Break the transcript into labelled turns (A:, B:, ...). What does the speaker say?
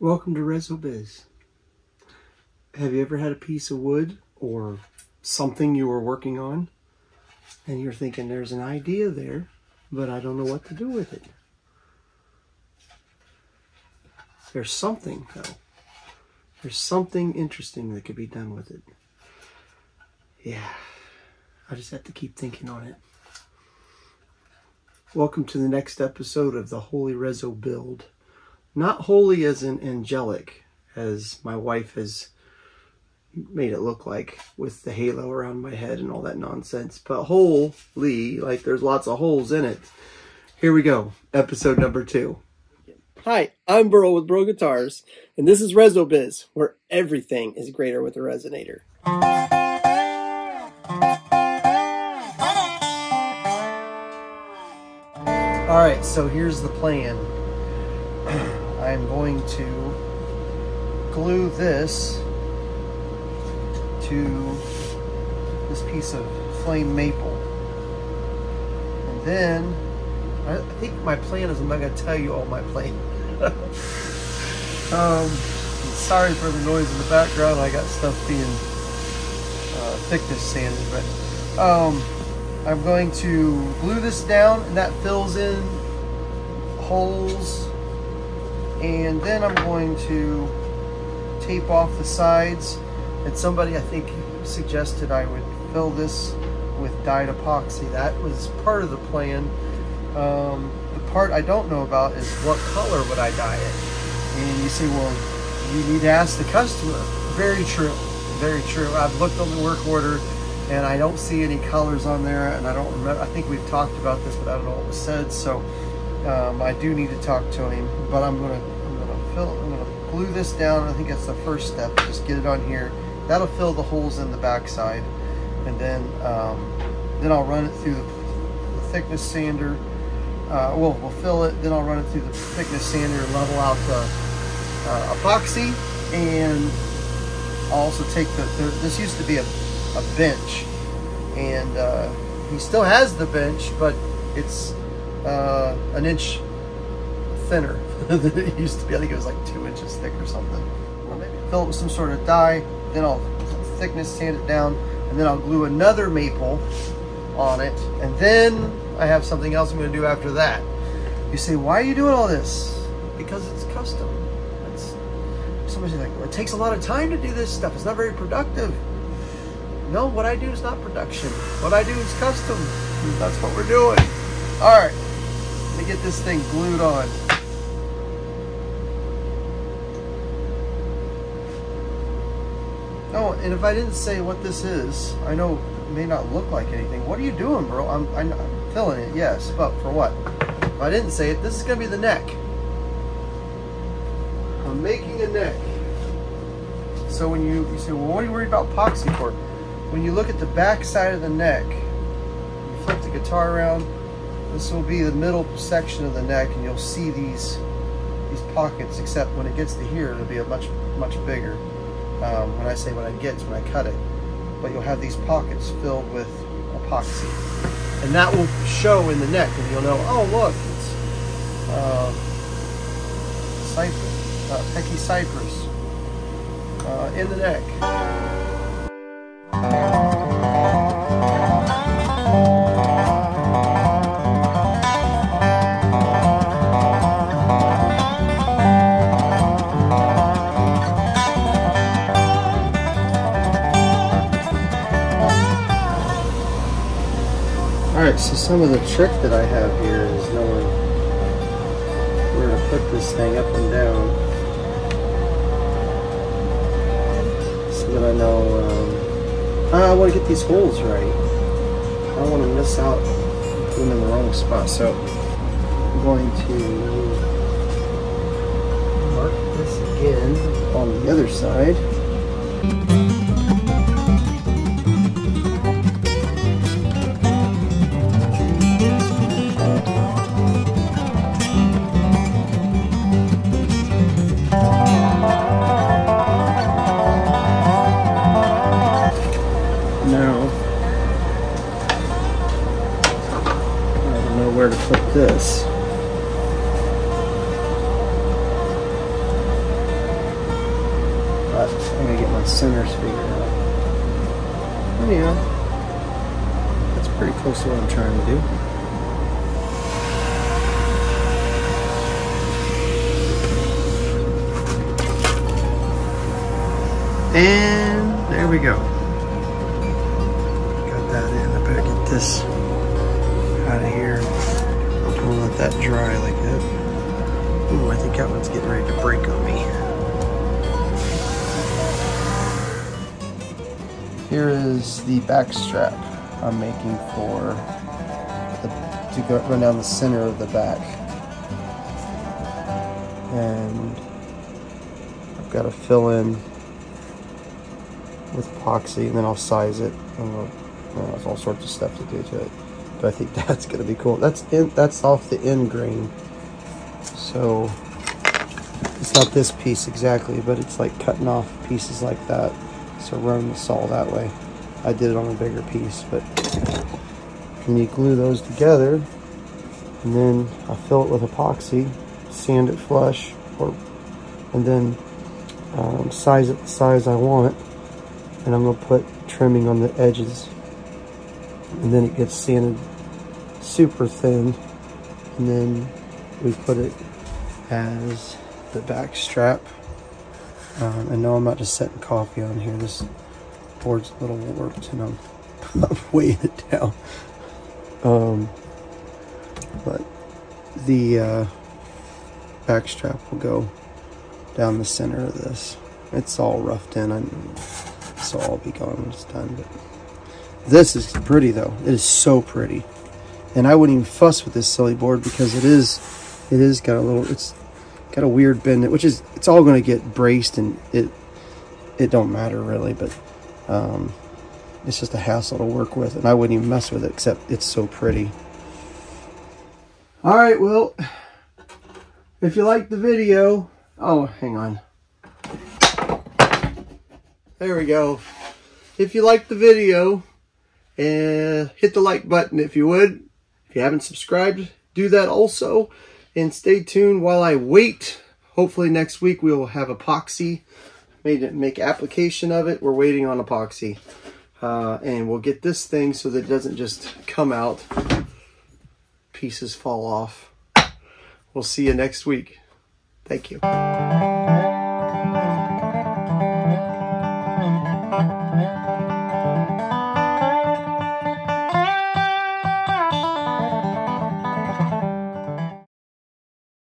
A: Welcome to ResoBiz. Have you ever had a piece of wood or something you were working on and you're thinking there's an idea there, but I don't know what to do with it? There's something, though. There's something interesting that could be done with it. Yeah, I just have to keep thinking on it. Welcome to the next episode of the Holey Reso Build. Not holy as an angelic, as my wife has made it look like with the halo around my head and all that nonsense, but holy, like there's lots of holes in it. Here we go, episode number two. Hi, I'm Byrl with Byrl Guitars, and this is ResoBiz, where everything is greater with a resonator. All right, so here's the plan. I'm going to glue this to this piece of flame maple. And then, I think my plan is I'm not going to tell you all my plan. um, sorry for the noise in the background. I got stuff being uh, thickness sanded, but um, I'm going to glue this down and that fills in holes and then I'm going to tape off the sides. And somebody I think suggested I would fill this with dyed epoxy. That was part of the plan. Um, the part I don't know about is what color would I dye it? And you say well you need to ask the customer. Very true. Very true. I've looked on the work order and I don't see any colors on there and I don't remember. I think we've talked about this but I don't know what was said. So um, I do need to talk to him but I'm gonna I'm gonna fill I'm gonna glue this down. I think that's the first step. Just get it on here. That'll fill the holes in the backside. And then um, then I'll run it through the, the thickness sander. Uh, well we'll fill it. Then I'll run it through the thickness sander and level out the uh, epoxy. And I'll also take the, the this used to be a a bench. And uh, he still has the bench but it's uh, an inch thinner. Than it used to be I think it was like two inches thick or something. Well, maybe fill it with some sort of dye then I'll thickness sand it down and then I'll glue another maple on it and then I have something else I'm going to do after that. You say why are you doing all this? Because it's custom. Somebody's like well, it takes a lot of time to do this stuff. It's not very productive. No, what I do is not production. What I do is custom. That's what we're doing. All right, me get this thing glued on. Oh, and if I didn't say what this is, I know it may not look like anything. What are you doing, bro? I'm, I'm, I'm filling it, yes, but for what? If I didn't say it, this is going to be the neck. I'm making a neck. So when you, you say, well, what are you worried about epoxy for? when you look at the back side of the neck, you flip the guitar around, this will be the middle section of the neck and you'll see these these pockets, except when it gets to here, it'll be a much, much bigger. Um, when I say when I get, when I cut it. But you'll have these pockets filled with epoxy. And that will show in the neck and you'll know, oh look, it's uh, cypress, uh, Pecky cypress uh, in the neck. Alright, so some of the trick that I have here is knowing where to put this thing up and down. So that I know, um, I want to get these holes right. I don't want to miss out them in the wrong spot. So I'm going to mark this again on the other side. Where to put this. But I'm gonna get my centers figured out. Anyhow, that's pretty close to what I'm trying to do. And there we go. Got that in. I better get this that dry like that. Ooh, I think that one's getting ready to break on me. Here is the back strap I'm making for the, to go run down the center of the back. And I've got to fill in with epoxy and then I'll size it and we'll, well, there's all sorts of stuff to do to it but I think that's gonna be cool. That's in that's off the end grain. So it's not this piece exactly but it's like cutting off pieces like that. So running the saw that way. I did it on a bigger piece but when you glue those together? And then I fill it with epoxy sand it flush or and then um, size it the size I want and I'm going to put trimming on the edges and then it gets sanded super thin. And then we put it as the back strap. Um, and now I'm not just setting coffee on here. This board's a little warped and I'm, I'm weighing it down. Um, but the uh, back strap will go down the center of this. It's all roughed in. So I'll be gone when it's done. But this is pretty though. It is so pretty. And I wouldn't even fuss with this silly board because it is, it is got a little, it's got a weird bend, which is, it's all going to get braced and it, it don't matter really, but um, it's just a hassle to work with. And I wouldn't even mess with it except it's so pretty. All right, well, if you like the video, oh, hang on. There we go. If you liked the video, uh, hit the like button if you would. If you haven't subscribed, do that also. And stay tuned while I wait. Hopefully next week we will have epoxy. Made it make application of it. We're waiting on epoxy. Uh, and we'll get this thing so that it doesn't just come out. Pieces fall off. We'll see you next week. Thank you.